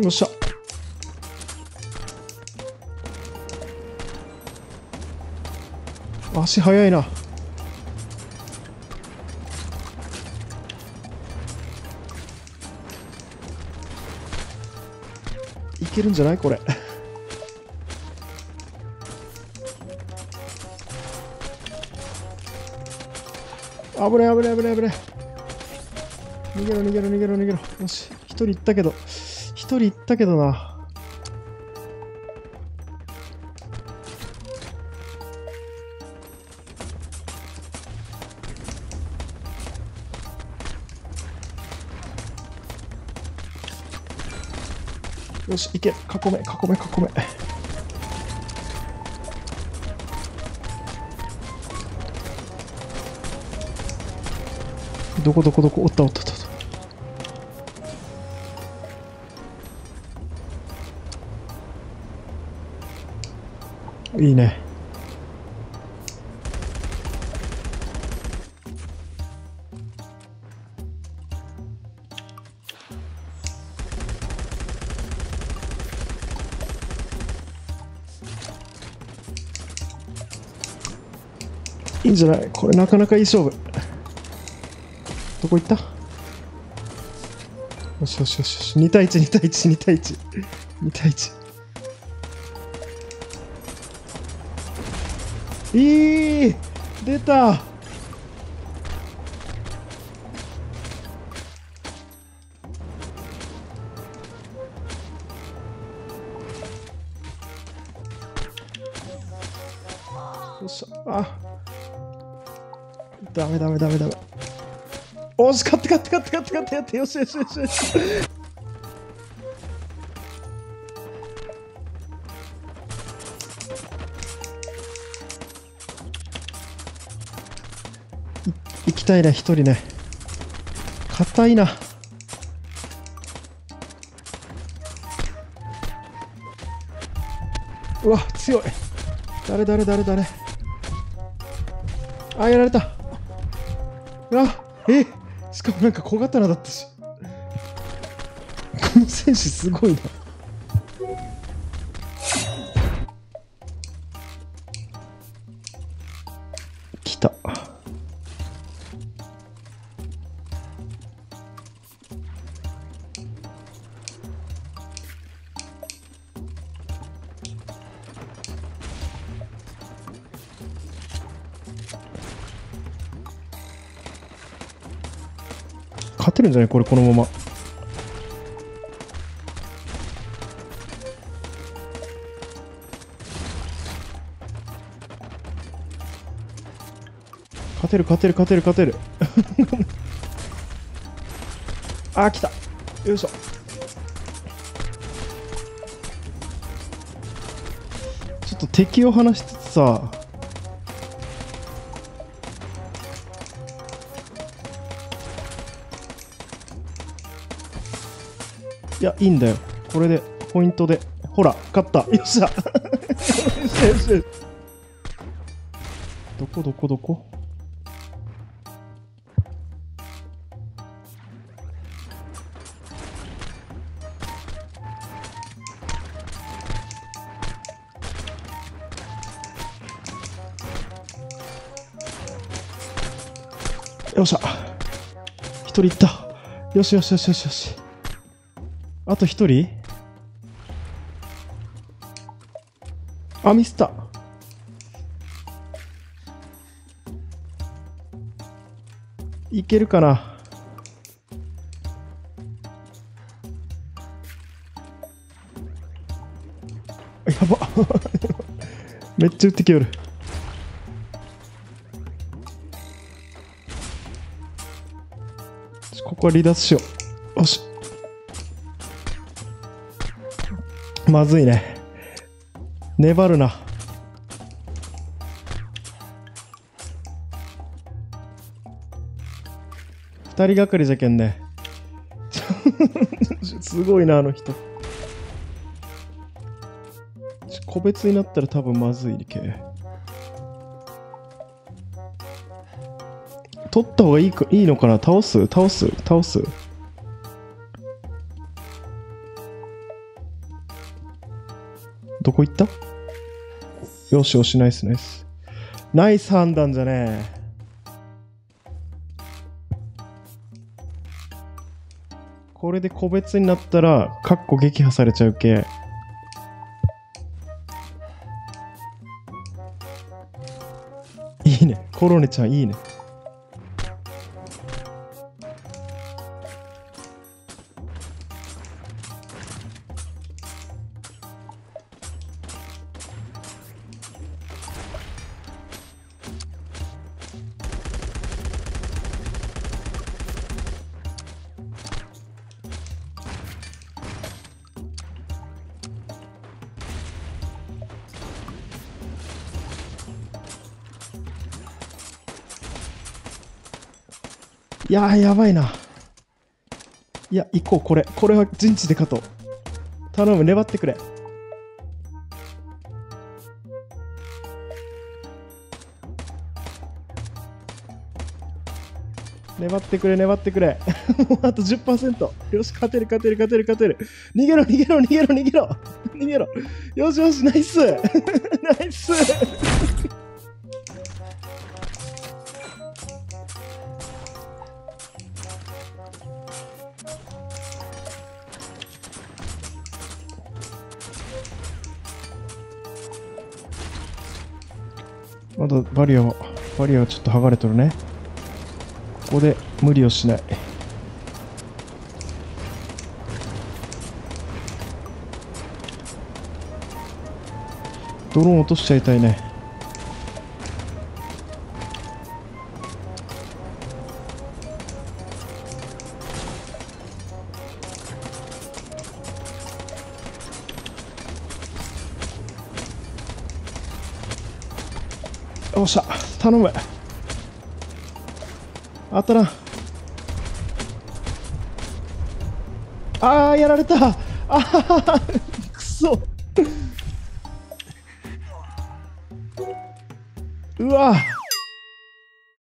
よっしゃ。足速いな。いけるんじゃない？これ。危ない危ない危ない危ない逃げろ逃げろ逃げろ逃げろ。よし。一人行ったけど。人行ったけどな。よし、行け、囲め、囲め、囲め。どこどこどこ？おったおったおいいね。いいんじゃない？これなかなかいい勝負。どこ行った？よしよしよしよし。2対12対12対12対1いい出た。よっしゃ。あ。ダメダメダメダメ。おし勝って勝って勝って勝って勝ってやって。よしよしよしよし。きたいな一人ね。硬いな。うわ強い。誰誰誰誰。あやられた。あえしかもなんか小刀だったし。この選手すごいな。勝てるんじゃない？これこのまま。勝てる勝てる勝てる勝てる。あー来た。よいしょ。ちょっと敵を離しつつさ。いやいいんだよ。これでポイントで。ほら勝った。よっしゃ。よっしよし。どこどこどこ？よっしゃ。一人いった。よしよしよしよしよし。あと一人？あミスったいけるかな？やば。めっちゃ撃ってきよる。ここは離脱しよう。よし。まずいね。粘るな。二人がかりじゃけんね。すごいなあの人。個別になったら多分まずいけ。取った方がいいかいいのかな？倒す？倒す？倒す？どこ行った？よしよし、ナイスナイス。ナイス判断じゃねえ。これで個別になったら、カッコ撃破されちゃうけ。いいね。コロネちゃんいいね。いやー、やばいな。いや、行こう、これ。これは陣地で勝とう。頼む、粘ってくれ。粘ってくれ、粘ってくれ。も うあと10%。よし、勝てる、勝てる、勝てる、勝てる。逃げろ、逃げろ、逃げろ、逃げろ。逃げろ。よしよし、ナイス。ナイス。まだバリアは、バリアはちょっと剥がれとるね。ここで無理をしない。ドローン落としちゃいたいね。よっしゃ頼む。当たらん。あーやられた。あーくそ。うわ。